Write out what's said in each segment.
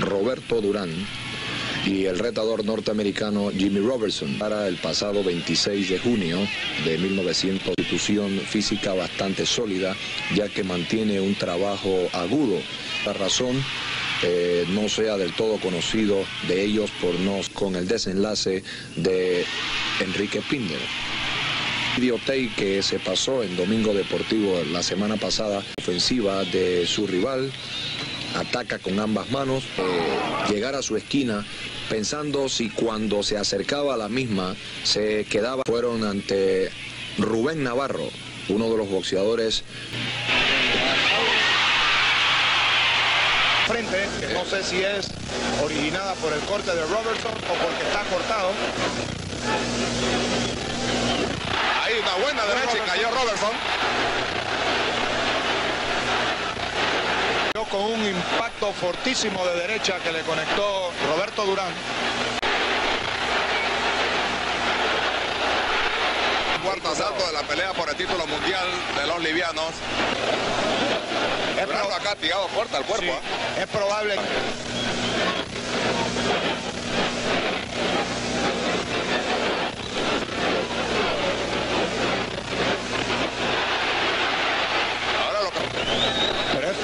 Roberto Durán y el retador norteamericano Jimmy Robertson para el pasado 26 de junio de 1900. Institución física bastante sólida ya que mantiene un trabajo agudo. La razón eh, no sea del todo conocido de ellos por nos con el desenlace de Enrique Pinder. Que se pasó en Domingo Deportivo la semana pasada, ofensiva de su rival, ataca con ambas manos, eh, llegar a su esquina pensando si cuando se acercaba a la misma se quedaba, fueron ante Rubén Navarro, uno de los boxeadores. Frente, no sé si es originada por el corte de Robertson o porque está cortado. Ahí una buena derecha y cayó Robertson. con un impacto fortísimo de derecha que le conectó Roberto Durán. Cuarto asalto de la pelea por el título mundial de los livianos. Es Durán ha cuerpo. ¿eh? Es probable.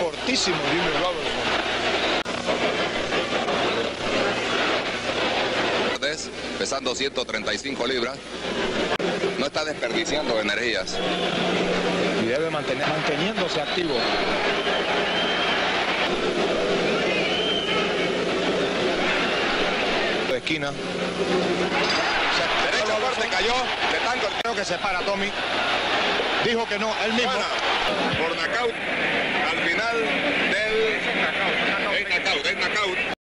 fortísimo Jimmy Robertson. Pesando 135 libras. No está desperdiciando energías. Y debe mantener, manteniéndose activo. De esquina. Derecha fuerte cayó. De tanto creo que se para Tommy. Dijo que no, él mismo. por knockout